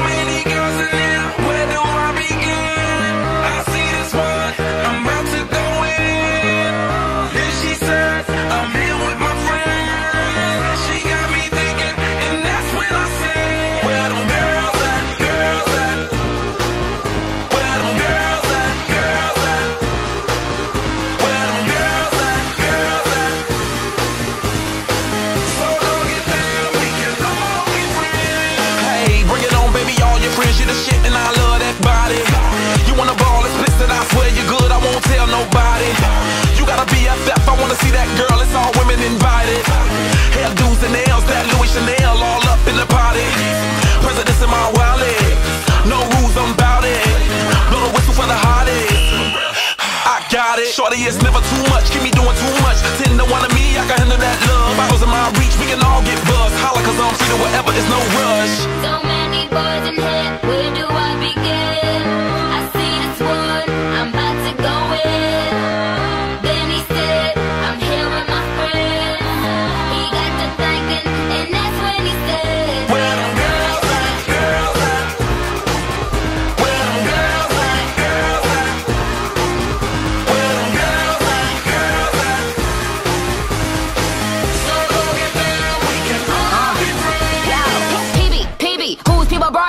many the shit, and I love that body. You wanna ball explicit, I swear you're good, I won't tell nobody. You gotta be BFF, I wanna see that girl, it's all women invited. Hair do's and nails, that Louis Chanel, all up in the party. Presidents in my wallet, no rules, I'm bout it. Blow the whistle for the hottest. I got it. Shorty, it's never too much. Keep me doing too much. Ten to one of me, I can handle that love. Bottles in my reach, we can all get buzzed. Holla, cause I'm free to whatever, it's no rush.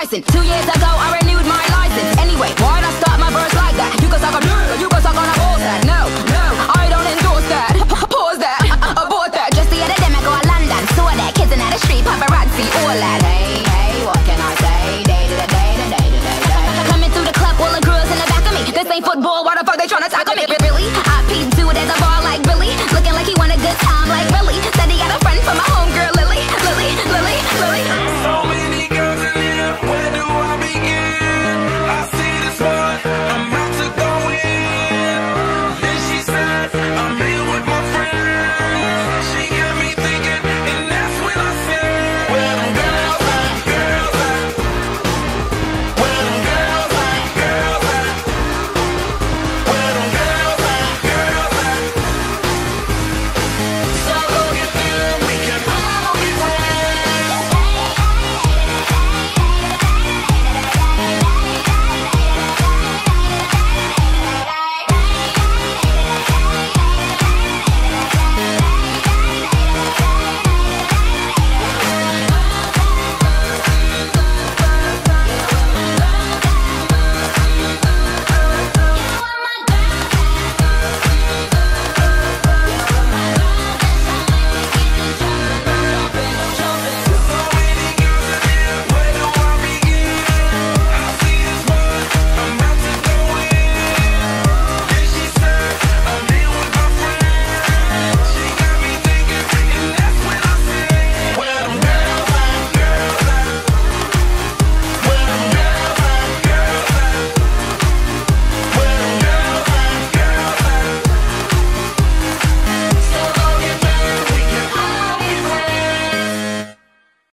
Tyson. Two years ago, I renewed my license. Anyway, why'd I start my verse like that? You can suck on, you can suck on a balls that. No, no, I don't endorse that. Pause that, abort that. Just the other day, I go to London, saw that kids in the street, paparazzi, all that.